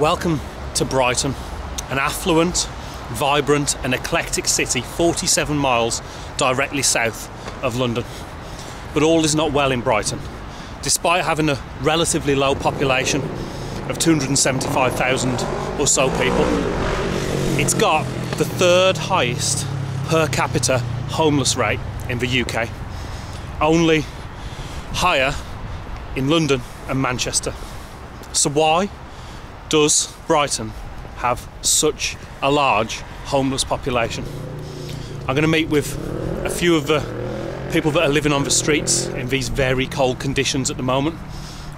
Welcome to Brighton, an affluent, vibrant, and eclectic city 47 miles directly south of London. But all is not well in Brighton. Despite having a relatively low population of 275,000 or so people, it's got the third highest per capita homeless rate in the UK, only higher in London and Manchester. So, why does Brighton have such a large homeless population? I'm going to meet with a few of the people that are living on the streets in these very cold conditions at the moment.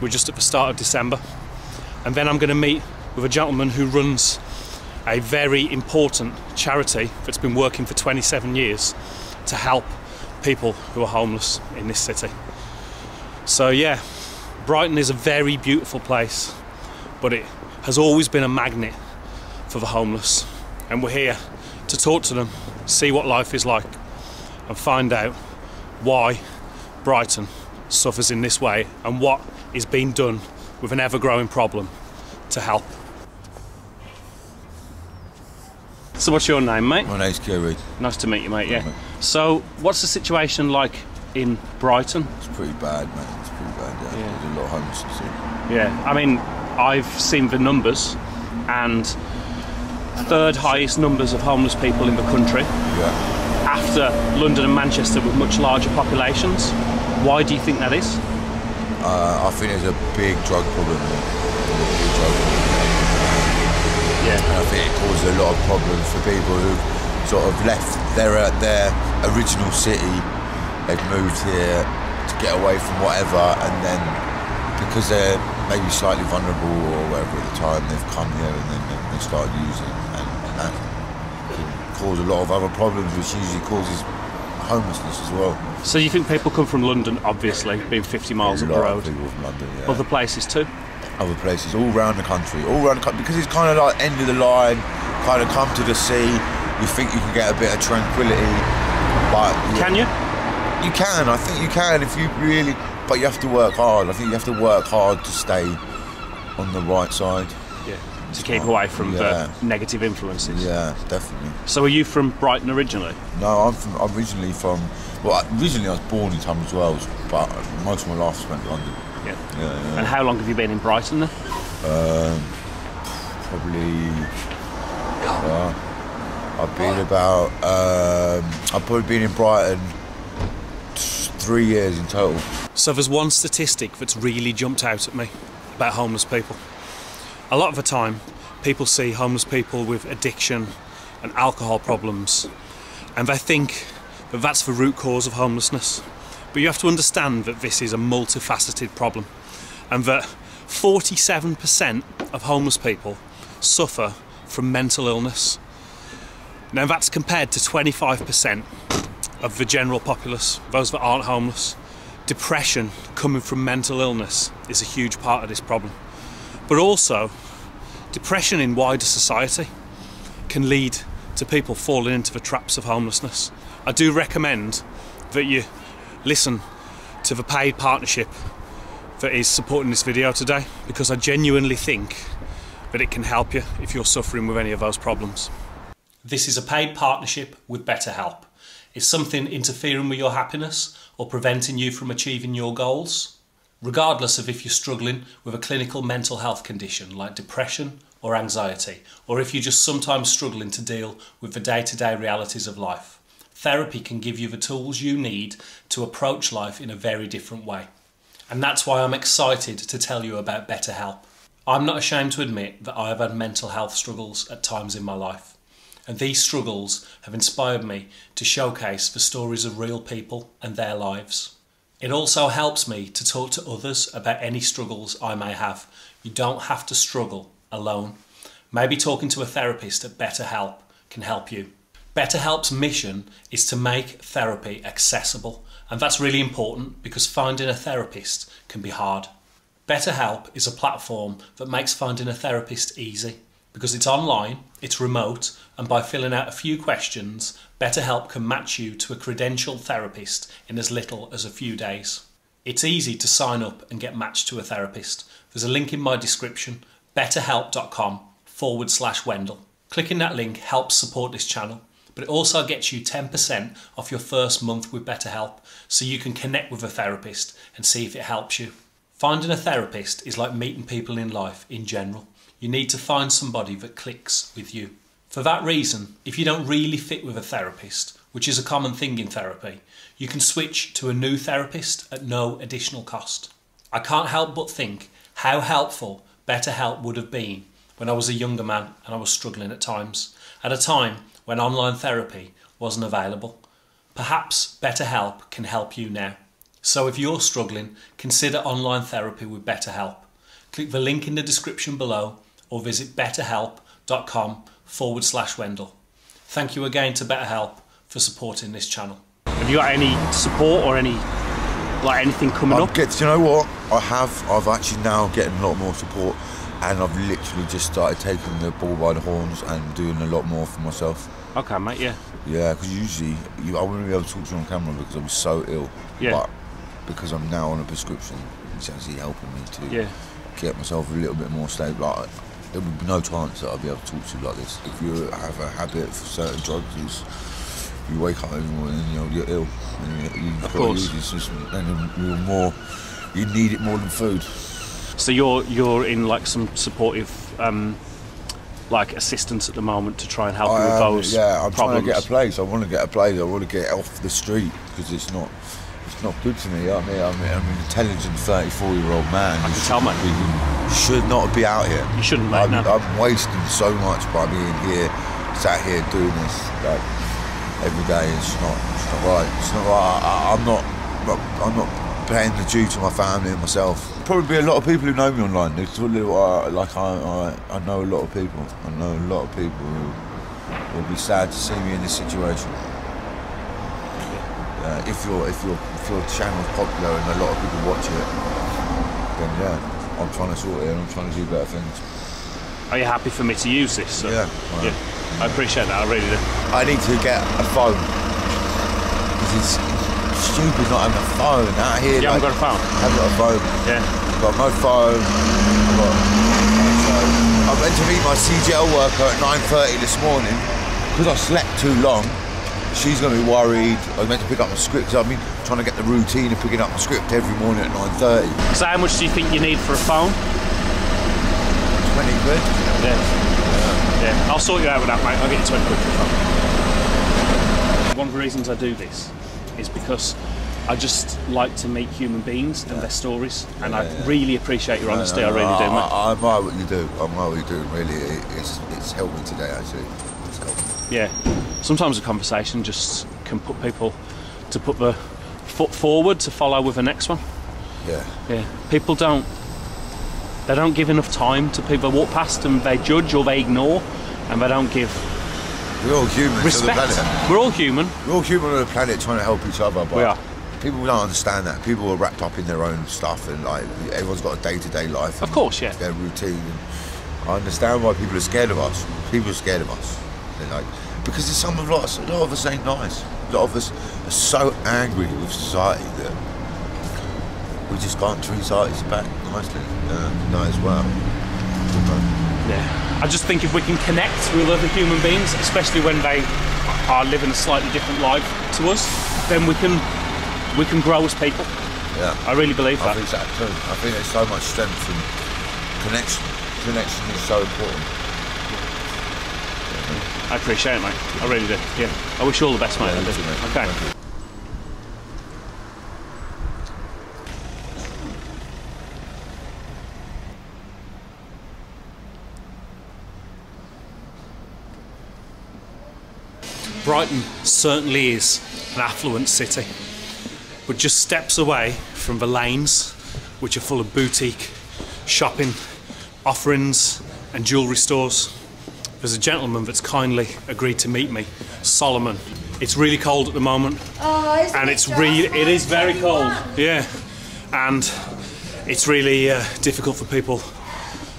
We're just at the start of December. And then I'm going to meet with a gentleman who runs a very important charity that's been working for 27 years to help people who are homeless in this city. So, yeah, Brighton is a very beautiful place, but it has always been a magnet for the homeless. And we're here to talk to them, see what life is like, and find out why Brighton suffers in this way and what is being done with an ever growing problem to help. So, what's your name, mate? My name's Kerry. Nice to meet you, mate. Yeah. So, what's the situation like in Brighton? It's pretty bad, man. It's pretty bad. Yeah. Yeah. There's a lot of homelessness here. Yeah, I mean, I've seen the numbers, and third highest numbers of homeless people in the country Yeah. after London and Manchester with much larger populations. Why do you think that is? Uh, I think there's a big drug problem. Big drug problem. Yeah. And I think it causes a lot of problems for people who sort of left their uh, their original city. They've moved here to get away from whatever, and then because they're maybe slightly vulnerable or whatever at the time, they've come here and then they- start using, and, and that can cause a lot of other problems, which usually causes homelessness as well. So you think people come from London, obviously, being 50 miles up the lot road, of people from London, yeah. other places too? other places all around the country, all around the country, because it's kind of like end of the line, kind of come to the sea. You think you can get a bit of tranquility, but Can you? You can. I think you can if you really, but you have to work hard. I think you have to work hard to stay on the right side. Yeah. To keep away from Yeah. the negative influences. Yeah, definitely. So are you from Brighton originally? No, I'm from I'm originally from. Well, originally I was born in Tunbridge Wells, but most of my life spent in London. Yeah. Yeah, yeah. And how long have you been in Brighton then? Um, probably. Uh, I've been about. Um, I've probably been in Brighton three years in total. So there's one statistic that's really jumped out at me about homeless people. A lot of the time, people see homeless people with addiction and alcohol problems, and they think that that's the root cause of homelessness. But you have to understand that this is a multifaceted problem, and that 47% of homeless people suffer from mental illness. Now, that's compared to 25% of the general populace, those that aren't homeless. Depression coming from mental illness is a huge part of this problem. But also, depression in wider society can lead to people falling into the traps of homelessness. I do recommend that you listen to the paid partnership that is supporting this video today because I genuinely think that it can help you if you're suffering with any of those problems. This is a paid partnership with BetterHelp. Is something interfering with your happiness or preventing you from achieving your goals? Regardless of if you're struggling with a clinical mental health condition like depression or anxiety, or if you're just sometimes struggling to deal with the day to day realities of life, therapy can give you the tools you need to approach life in a very different way. And that's why I'm excited to tell you about BetterHelp. I'm not ashamed to admit that I have had mental health struggles at times in my life. And these struggles have inspired me to showcase the stories of real people and their lives. It also helps me to talk to others about any struggles I may have. You don't have to struggle alone. Maybe talking to a therapist at BetterHelp can help you. BetterHelp's mission is to make therapy accessible, and that's really important because finding a therapist can be hard. BetterHelp is a platform that makes finding a therapist easy because it's online, it's remote, and by filling out a few questions, BetterHelp can match you to a credentialed therapist in as little as a few days. It's easy to sign up and get matched to a therapist. There's a link in my description. betterhelp.com forward slash Wendall. Clicking that link helps support this channel, but it also gets you 10% off your first month with BetterHelp so you can connect with a therapist and see if it helps you. Finding a therapist is like meeting people in life in general. You need to find somebody that clicks with you. For that reason, if you don't really fit with a therapist, which is a common thing in therapy, you can switch to a new therapist at no additional cost. I can't help but think how helpful BetterHelp would have been when I was a younger man and I was struggling at times, at a time when online therapy wasn't available. Perhaps BetterHelp can help you now. So if you're struggling, consider online therapy with BetterHelp. Click the link in the description below or visit betterhelp.com forward slash Wendall. Thank you again to BetterHelp for supporting this channel. Have you got any support or any like anything coming I'm up? get, do you know what? I have. I've actually now getting a lot more support, and I've literally just started taking the ball by the horns and doing a lot more for myself. Okay, mate. Yeah. Yeah, because usually you, I wouldn't be able to talk to you on camera because I was so ill. Yeah. But because I'm now on a prescription, it's actually helping me to Yeah. get myself a little bit more stable. Like, there would be no chance that I'd be able to talk to you like this. If you have a habit for certain drugs, you wake up every morning and you know, you're ill. And you, you've Of course. system, and you're more, you need it more than food. So you're you're in like some supportive um, like assistance at the moment to try and help you with I am, those yeah, I'm problems. trying to get a place. I want to get a place. I want to get off the street because it's not, it's not good to me. You I mean, I'm, I'm an intelligent 34 year old man. I can tell, mate. Should not be out here. You shouldn't, mate, I'm, no. I'm wasting so much by being here, sat here doing this like every day. It's not, it's not right. It's not right. I, I'm not, I'm not paying the due to my family and myself. Probably be a lot of people who know me online. It's really, uh, like I, I, I know a lot of people. I know a lot of people who will be sad to see me in this situation. Uh, if your if your if your channel's popular and a lot of people watch it, then yeah, I'm trying to sort it and I'm trying to do better things. Are you happy for me to use this? So- Yeah, I am. yeah. I appreciate that. I really do. I need to get a phone. Because it's stupid not having a phone out here. You haven't like, got a phone? I haven't got a phone. Yeah. I've got no phone. I've got, so I went to meet my CGL worker at 9.30 this morning. Because I slept too long, she's going to be worried. I meant to pick up my script. 'cause I've been trying to get the routine of picking up the script every morning at 9.30. So how much do you think you need for a phone? 20 quid. Yeah. Yeah. I'll sort you out with that, mate. I'll get you 20 quid for a phone. One of the reasons I do this is because I just like to meet human beings and their stories, and I really appreciate your honesty. I really do, I, mate. I, I admire what you do. I admire what you do. Really, it, it's, it's helped me today, actually. It's helped me. Yeah. Sometimes a conversation just can put people to put the foot forward to follow with the next one. Yeah. Yeah. People don't they don't give enough time to people walk past and they judge or they ignore and they don't give We're all humans respect. the planet. We're all human. We're all human on the planet trying to help each other, but We are. people don't understand that. People are wrapped up in their own stuff, and like everyone's got a day-to-day life. Of course, yeah. Their routine. And I understand why people are scared of us. People are scared of us. They're like because there's some of us. A lot of us ain't nice. A lot of us are so angry with society that we just can't treat society back nicely. Uh, no, as well. Yeah. I just think if we can connect with other human beings, especially when they are living a slightly different life to us, then we can we can grow as people. Yeah. I really believe that. I think that too. I think there's so much strength in connection. Connection is so important. I appreciate it, mate. I really do. Yeah. I wish you all the best, mate. Yeah, you mate. Okay. Brighton certainly is an affluent city, but just steps away from the lanes, which are full of boutique shopping, offerings, and jewellery stores. There's a gentleman that's kindly agreed to meet me, Solomon. It's really cold at the moment, Oh, isn't and it's just really it is very cold. Yeah, and it's really uh, difficult for people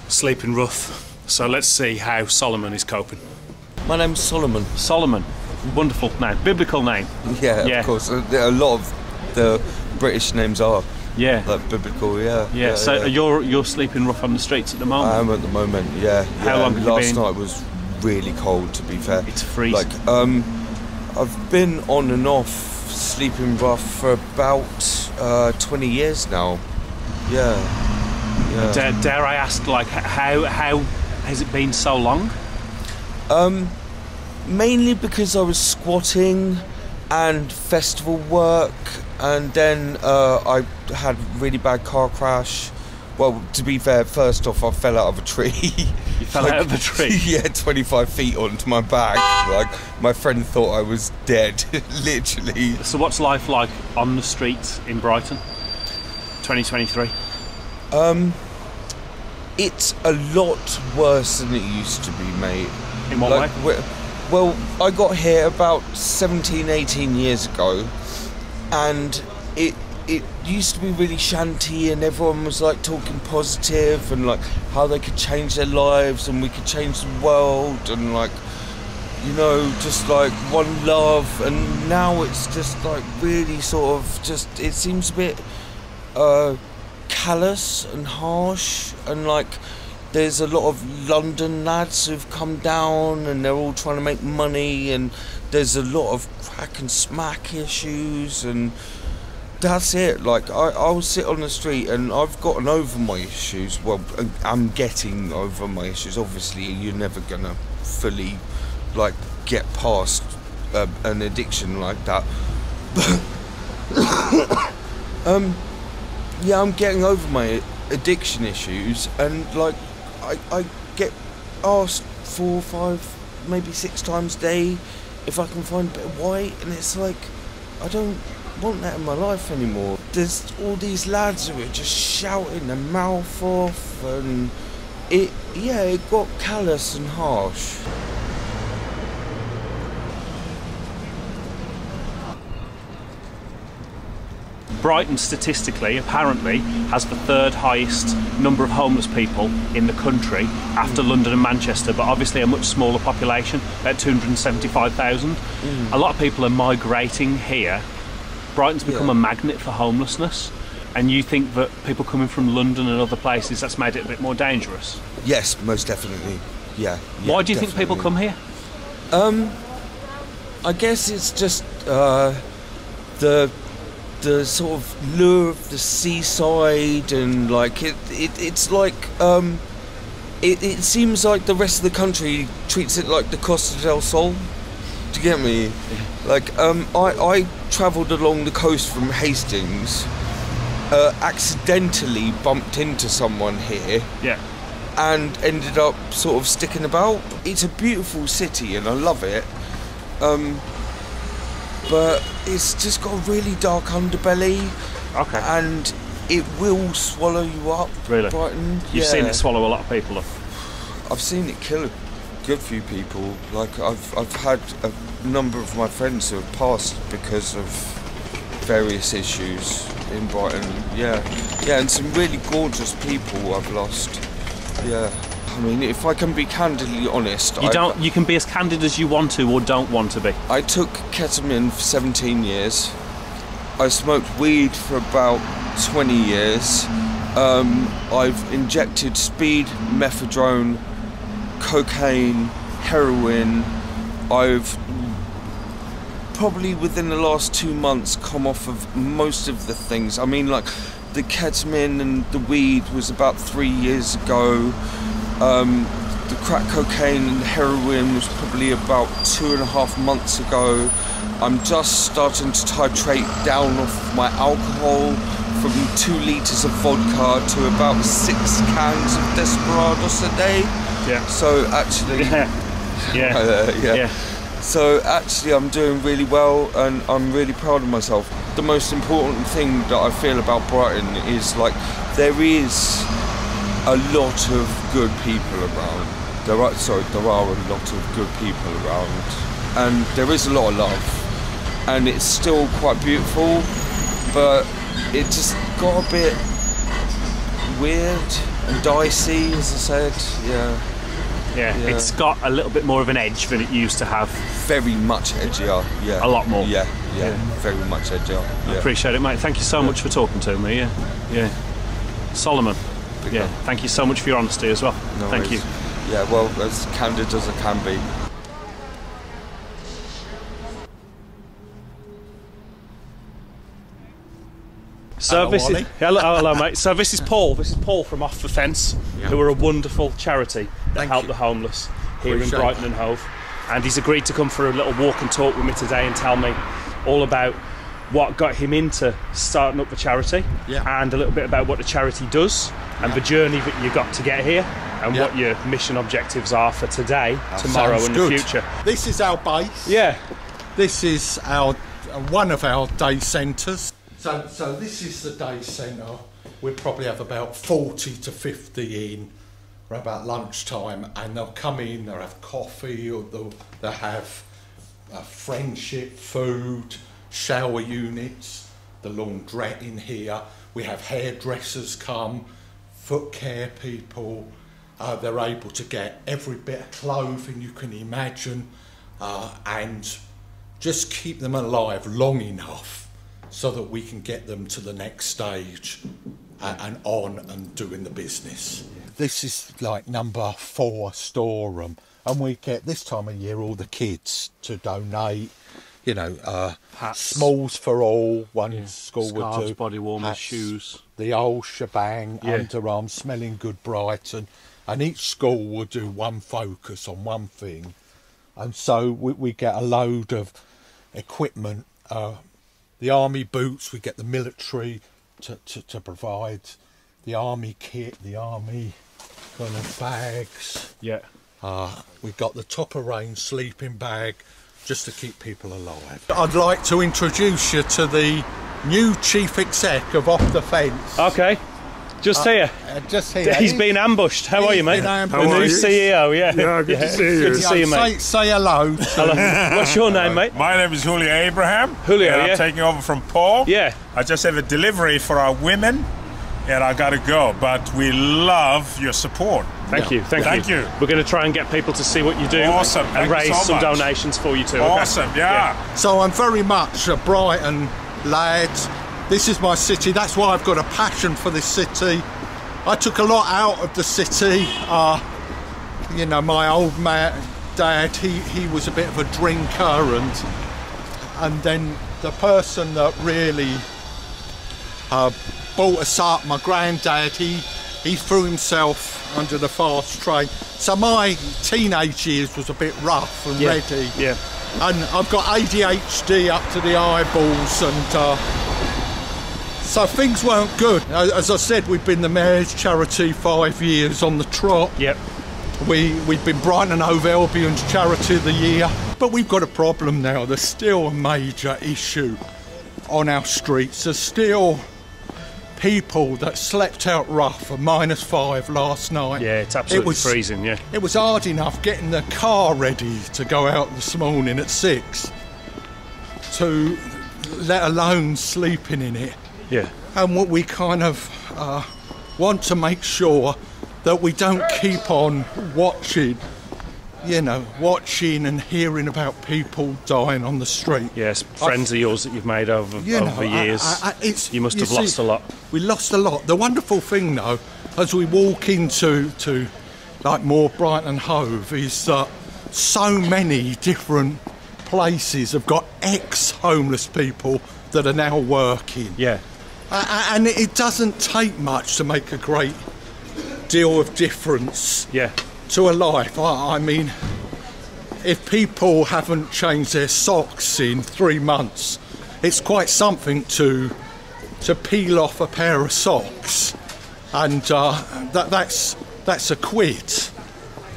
sleeping rough. So let's see how Solomon is coping. My name's Solomon. Solomon, wonderful name, biblical name. Yeah, Yeah. of course. A, a lot of the British names are. Yeah. like biblical. Yeah, Yeah, so you're you're sleeping rough on the streets at the moment. I am at the moment. Yeah. How yeah. long have you Last been? night was really cold. To be fair, It's freezing. Like, um, I've been on and off sleeping rough for about uh, 20 years now. Yeah. Yeah. Dare, dare I ask, like, how how has it been so long? Um, mainly because I was squatting and festival work, and then uh, I had a really bad car crash. Well, to be fair, first off, I fell out of a tree. You fell out of a tree. yeah, 25 feet onto my back. Like, my friend thought I was dead, literally. So, what's life like on the streets in Brighton, 2023? Um, it's a lot worse than it used to be, mate. In what Like, way? We- Well, I got here about 17, 18 years ago, and it it used to be really shanty, and everyone was like talking positive and like how they could change their lives and we could change the world and like you know just like one love. And now it's just like really sort of just it seems a bit uh, callous and harsh and like there's a lot of London lads who've come down and they're all trying to make money and there's a lot of crack and smack issues and that's it. Like I, I'll sit on the street and I've gotten over my issues. Well I'm getting over my issues. Obviously you're never gonna fully like get past uh, an addiction like that. Um yeah, I'm getting over my addiction issues, and like, I, I get asked four, five, maybe six times a day if I can find a bit of white, and it's like, I don't want that in my life anymore. There's all these lads who are just shouting their mouth off, and it, yeah, it got callous and harsh. Brighton, statistically, apparently, has the third highest number of homeless people in the country after London and Manchester, but obviously a much smaller population, about 275,000. A lot of people are migrating here. Brighton's become Yeah. a magnet for homelessness. And you think that people coming from London and other places, that's made it a bit more dangerous? Yes, most definitely. Yeah. yeah Why do you think people come here? Um, I guess it's just uh, the the sort of lure of the seaside and like it, it it's like um, it, it seems like the rest of the country treats it like the Costa del Sol. Do you get me? Like um, I I travelled along the coast from Hastings. Uh, accidentally bumped into someone here Yeah. and ended up sort of sticking about. It's a beautiful city and I love it. Um, but it's just got a really dark underbelly Okay. and it will swallow you up. Really? Brighton. You've yeah. seen it swallow a lot of people up. I've seen it kill a good few people. Like I've I've had a number of my friends who have passed because of various issues in Brighton. Yeah, yeah, and some really gorgeous people I've lost. Yeah, I mean, if I can be candidly honest, You I, don't. You can be as candid as you want to or don't want to be. I took ketamine for 17 years. I smoked weed for about 20 years. Um, I've injected speed, methadone, cocaine, heroin. I've probably within the last two months come off of most of the things. I mean, like the ketamine and the weed was about three years ago. Um, the crack cocaine and heroin was probably about two and a half months ago. I'm just starting to titrate down off my alcohol from two litres of vodka to about six cans of Desperados a day. Yeah. So actually, Yeah. Yeah. uh, yeah. Yeah. So actually, I'm doing really well, and I'm really proud of myself. The most important thing that I feel about Brighton is like there is a lot of good people around. There are sorry, there are a lot of good people around, and there is a lot of love, and it's still quite beautiful, but it just got a bit weird and dicey, as I said. Yeah. Yeah. Yeah. It's got a little bit more of an edge than it used to have. Very much edgier. Yeah. A lot more. Yeah. Yeah. Yeah. Very much edgier. I appreciate it, mate. Thank you so much for talking to me. Yeah. Yeah. Solomon. Big Yeah. man. Thank you so much for your honesty as well. No Thank worries. you. Yeah. Well, as candid as I can be. So Hello, this is hello, hello, mate. So this is Paul. This is Paul from Off the Fence, who are a wonderful charity that Thank help you. the homeless here Appreciate in Brighton and Hove. And he's agreed to come for a little walk and talk with me today and tell me all about what got him into starting up the charity Yeah. and a little bit about what the charity does and the journey that you got to get here and Yeah. what your mission objectives are for today, tomorrow, and good. the future. This is our base. Yeah. This is our one of our day centres. So, so this is the day centre. We probably have about forty to fifty in around about lunchtime, and they'll come in. They'll have coffee, or they'll, they'll have uh, friendship, food, shower units, the laundrette in here. We have hairdressers come, foot care people. Uh, they're able to get every bit of clothing you can imagine uh, and just keep them alive long enough so that we can get them to the next stage and, and on and doing the business. This is like number four storeroom, and we get this time of year all the kids to donate. You know, uh, Hats. smalls for all. One school Scarves, would do body warmers, hats, shoes. the old shebang, Yeah. underarms, smelling good, Brighton, and and each school will do one focus on one thing, and so we, we get a load of equipment. Uh, the army boots, we get the military to, to, to provide the army kit, the army kind of bags. Yeah. Uh, we've got the top of range sleeping bag just to keep people alive. I'd like to introduce you to the new chief exec of Off the Fence. Okay. Just here. Uh, just here. He's been ambushed. How are you, mate? been ambushed. The How new you? CEO, yeah. Yeah, good to see you. Good to see you, say, mate. say hello. Hello. What's your name, mate? My name is Julio Abraham. Julio, and I'm yeah. taking over from Paul. Yeah. I just have a delivery for our women, and I got to go. But we love your support. Thank you, thank, Thank you. We're going to try and get people to see what you do Awesome, and thank you raise so some much. donations for you too. okay? Awesome, yeah. So I'm very much a Brighton lad. This is my city. That's why I've got a passion for this city. I took a lot out of the city. Uh, you know, my old man, dad, he, he was a bit of a drinker, and and then the person that really uh, brought us up, my granddad, he he threw himself under the fast train. So my teenage years was a bit rough and Yeah, ready yeah. and I've got ADHD up to the eyeballs, and uh, so things weren't good. As as I said, we've been the mayor's charity five years on the trot. Yep. We we've been Brighton and Hove Albion's charity of the year, but we've got a problem now. There's still a major issue on our streets. There's still people that slept out rough at minus five last night. Yeah, it's absolutely it was, freezing. Yeah. It was hard enough getting the car ready to go out this morning at six, to let alone sleeping in it. Yeah. And what we kind of uh, want to make sure that we don't keep on watching, you know, watching and hearing about people dying on the street. Yes. Friends of yours that you've made over You over I- years. I- I- it's- you must you have see- lost a lot. We lost a lot. The wonderful thing, though, as we walk into to like more Brighton Hove, is that so many different places have got ex-homeless people that are now working. Yeah. And it doesn't take much to make a great deal of difference Yeah. To a life. I, I mean, if people haven't changed their socks in three months, it's quite something to to peel off a pair of socks, and uh, that that's that's a quid,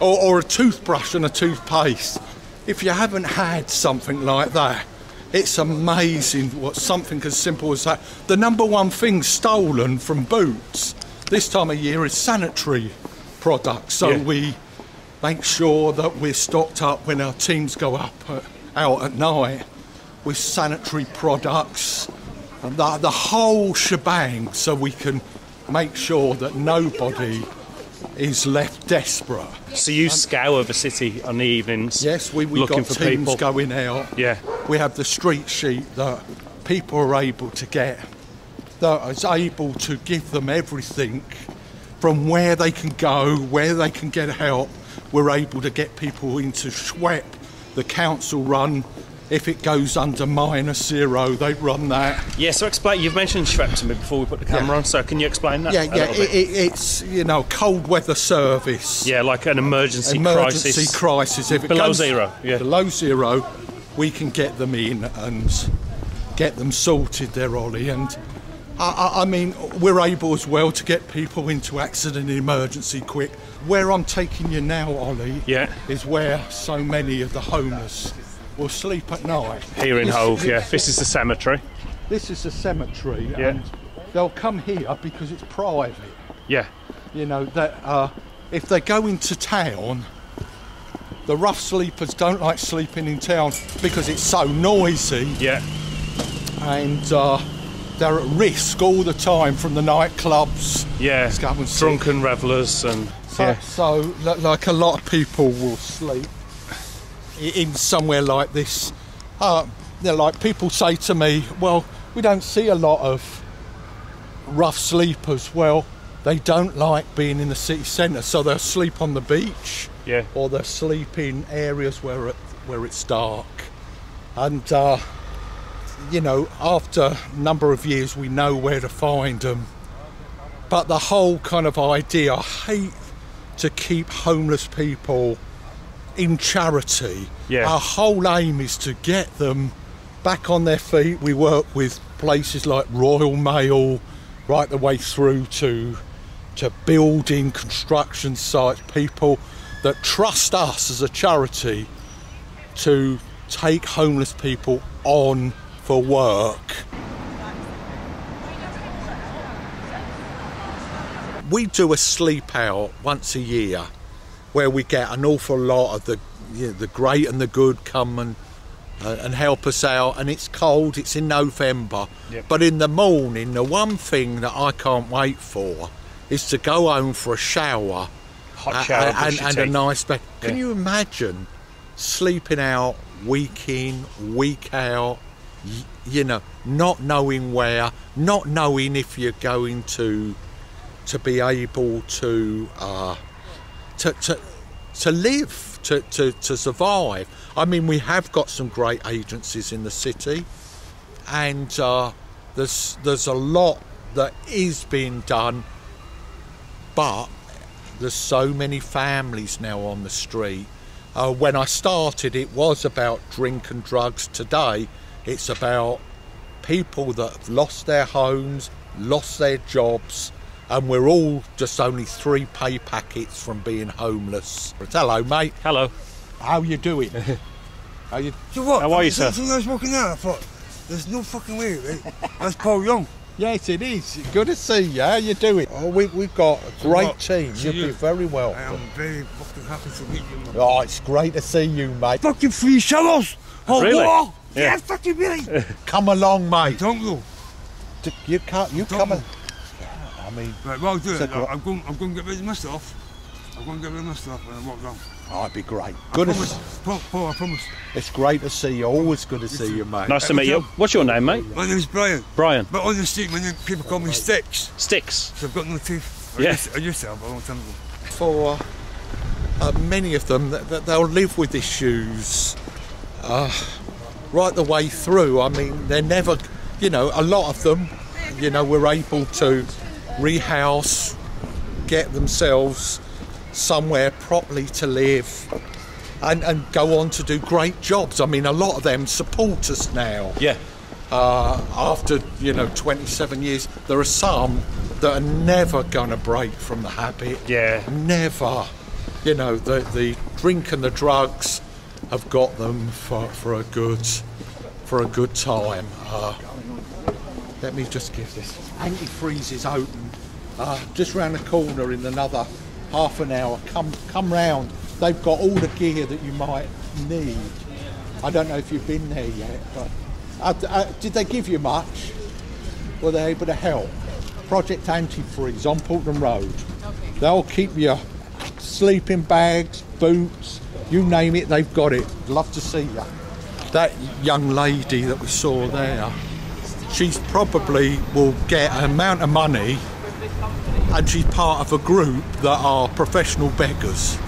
or, or a toothbrush and a toothpaste. If you haven't had something like that, it's amazing what something as simple as that. The number one thing stolen from Boots this time of year is sanitary products. So Yeah. we make sure that we're stocked up when our teams go up at, out at night with sanitary products and the, the whole shebang so we can make sure that nobody is left desperate. So you scour the city on the evenings. Yes, we, we've looking got for teams people. going out. Yeah. We have the street sheet that people are able to get, that is able to give them everything from where they can go, where they can get help. We're able to get people into SWEP, the council run. If it goes under minus zero, they run that. Yeah. So explain. You've mentioned SWEP to me before we put the camera Yeah. on. So can you explain that? Yeah, yeah, it, it, it's you know cold weather service. yeah, like an emergency, emergency crisis. crisis. If it Below goes zero, yeah. below zero, we can get them in and get them sorted there, Ollie. And I, I, I mean, we're able as well to get people into accident and emergency quick. Where I'm taking you now, Ollie, Yeah. is where so many of the homeless will sleep at night. Here in This- Hove, yeah. This is the cemetery. This is the cemetery, Yeah. and they'll come here because it's private. Yeah. you know that uh, if they go into town the rough sleepers don't like sleeping in town because it's so noisy Yeah. and uh, they're at risk all the time from the nightclubs Yeah. Let's go and see. Drunken revellers and so, yeah. so li- like a lot of people will sleep in somewhere like this uh, they're like people say to me well we don't see a lot of rough sleepers well they don't like being in the city centre so they'll sleep on the beach Yeah. or they'll sleep in areas where it, where it's dark and uh, you know after a number of years we know where to find them but the whole kind of idea I hate to keep homeless people in charity. Yeah. our whole aim is to get them back on their feet. We work with places like Royal Mail right the way through to to building construction sites people that trust us as a charity to take homeless people on for work. We do a sleep out once a year where we get an awful lot of the you know, the great and the good come and uh, and help us out and it's cold it's in November. Yep. but in the morning the one thing that I can't wait for is to go home for a shower. Hot shower, a- brush and, and a nice bed can Yeah. you imagine sleeping out week in week out you know not knowing where not knowing if you're going to to be able to uh, to, to to live to, to, to survive. I mean, we have got some great agencies in the city, and uh, there's there's a lot that is being done, but there's so many families now on the street. Uh, when I started, it was about drink and drugs. Today, it's about people that have lost their homes, lost their jobs, and we're all just only three pay packets from being homeless. Hello, mate. Hello. How you doing? How you? So what? How are you, So- sir? So I was walking out, I thought, there's no fucking way, right? That's Paul Young. Yes, it is. Good to see you. How you doing? Oh, we, we've got a great what? team. You'll be you- very I am very fucking happy to meet you, man. Oh, it's great to see you, mate. Fucking free showers! Hot oh, Really? water! Yeah. Yeah, fucking really! Come along, mate. Don't go. D- You can't. You Don't come. go. I mean, Right, well, I'll do it. go- I'm going, I'm going to get rid of my stuff. I'm going to get rid of my stuff and I walk down. oh, it'd be great. I Good. To, promise. s- Paul, Paul, I promise. it's great to see you. Always good to see you, mate. Nice to meet you. What's your name, mate? My name's Brian. Brian. But on the street, my name, people call me Sticks. Sticks. So I've got no teeth. I Yeah. used, I used to have a long time ago. for uh, many of them that, that they'll live with issues uh, right the way through. I mean, they're never, you know, a lot of them, you know, were able to rehouse, get themselves somewhere properly to live. And, and go on to do great jobs. I mean, a lot of them support us now Yeah. uh, after you know 27 years there are some that are never going to break from the habit Yeah. never you know the the drink and the drugs have got them for, for a good for a good time. Uh, let me just give this. Antifreeze is open. Uh, just round the corner in another half an hour. Come come round. They've got all the gear that you might need. I don't know if you've been there yet, but uh, uh, did they give you much? Were they able to help? Project Antifreeze on Portland Road. They'll keep your sleeping bags, boots, you name it, they've got it. Love to see you. That young lady that we saw there, she's probably will get an amount of money and she's part of a group that are professional beggars.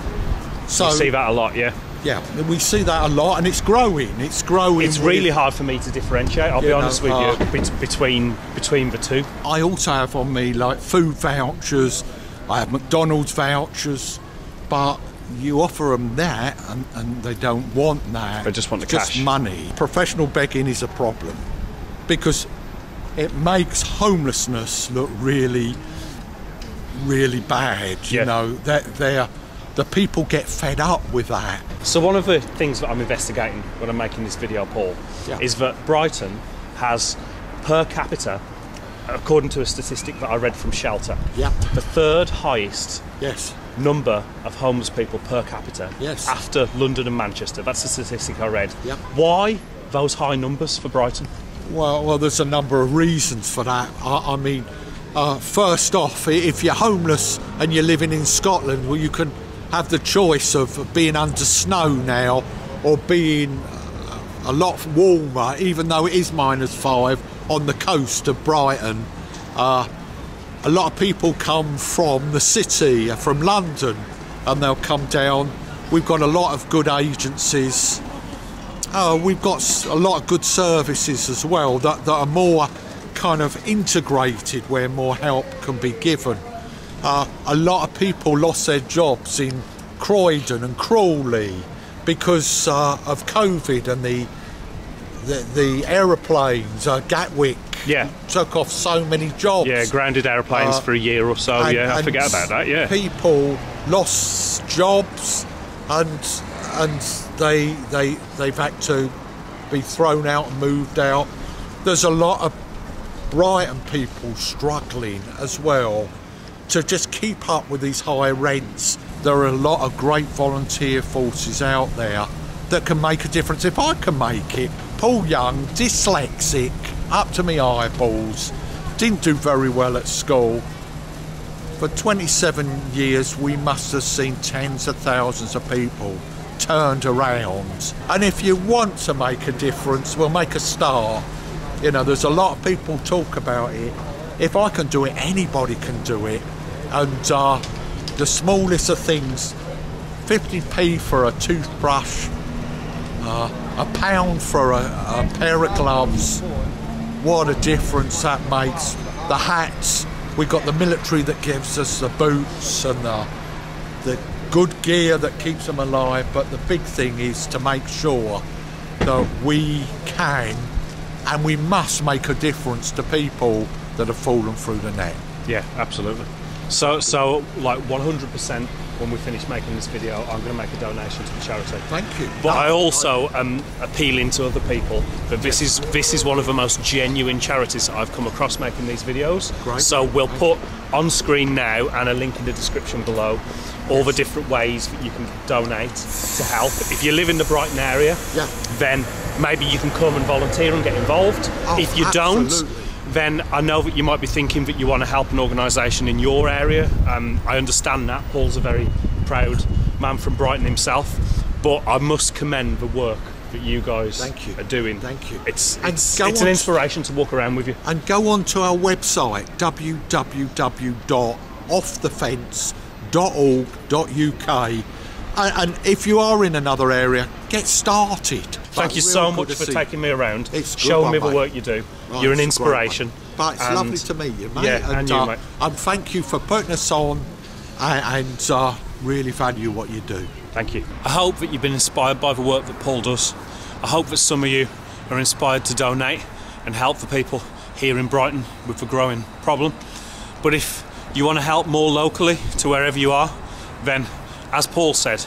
So You see that a lot, yeah. yeah, we see that a lot and it's growing. It's growing. It's with- really hard for me to differentiate. I'll be You know, honest with uh, you bet- between between the two. I also have on me like food vouchers, I have McDonald's vouchers, but you offer them that and, and they don't want that. They just want the just cash. money. Professional begging is a problem because it makes homelessness look really, really bad. Yeah. You know, that they're the people get fed up with that. So one of the things that I'm investigating when I'm making this video, Paul, Yeah. is that Brighton has per capita, according to a statistic that I read from Shelter, the third highest Yes. Number of homeless people per capita Yes. after London and Manchester. That's the statistic I read. Yep. Why those high numbers for Brighton? Well, well, there's a number of reasons for that. I, I mean, uh, first off, if you're homeless and you're living in Scotland, well, you can have the choice of being under snow now or being uh, a lot warmer, even though it is minus five on the coast of Brighton. Uh, a lot of people come from the city, uh, from London, and they'll come down. We've got a lot of good agencies Oh, we've got a lot of good services as well that, that are more kind of integrated where more help can be given. Uh, a lot of people lost their jobs in Croydon and Crawley because uh, of COVID and the the, the aeroplanes, uh, Gatwick, Yeah. took off so many jobs. Yeah, grounded aeroplanes Uh, for a year or so. And- yeah, I forget about that. Yeah. people lost jobs, and and they they they've had to be thrown out and moved out. There's a lot of Brighton people struggling as well to just keep up with these high rents. There are a lot of great volunteer forces out there that can make a difference. If I can make it, Paul Young, dyslexic, up to me eyeballs, didn't do very well at school. For 27 years, we must have seen tens of thousands of people turned around. And if you want to make a difference, we'll make a start. You know, there's a lot of people talk about it. If I can do it, anybody can do it. And uh, the smallest of things 50p for a toothbrush, uh, a pound for a, a pair of gloves. What a difference that makes. The hats, we've got the military that gives us the boots and the, the good gear that keeps them alive, but the big thing is to make sure that we can and we must make a difference to people that have fallen through the net. Yeah, absolutely. So, so like 100% when we finish making this video, I'm going to make a donation to the charity. Thank you. But No, I also am appealing to other people that this is this is one of the most genuine charities that I've come across making these videos. Great. So we'll put on screen now and a link in the description below all the different ways that you can donate to help. If you live in the Brighton area, Yeah. then maybe you can come and volunteer and get involved. Oh, if you absolutely. don't, then I know that you might be thinking that you want to help an organisation in your area. Um, I understand that. Paul's a very proud man from Brighton himself, but I must commend the work that you guys Thank you. are doing. Thank you. It's it's, it's an inspiration to walk around with you. and go on to our website www.offthefence.org.uk and, and if you are in another area get started Thank you so much for taking me around, It's showing one, me the mate. work you do. Right, You're an it's a great inspiration. but it's And- lovely to meet you mate Yeah, and you, uh, mate. and thank you for putting us on and, and uh, really value what you do Thank you. I hope that you've been inspired by the work that Paul does. I hope that some of you are inspired to donate and help the people here in Brighton with the growing problem. But if you want to help more locally to wherever you are, then, as Paul said,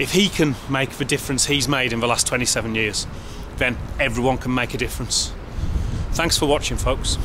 if he can make the difference he's made in the last 27 years, then everyone can make a difference. Thanks for watching, folks.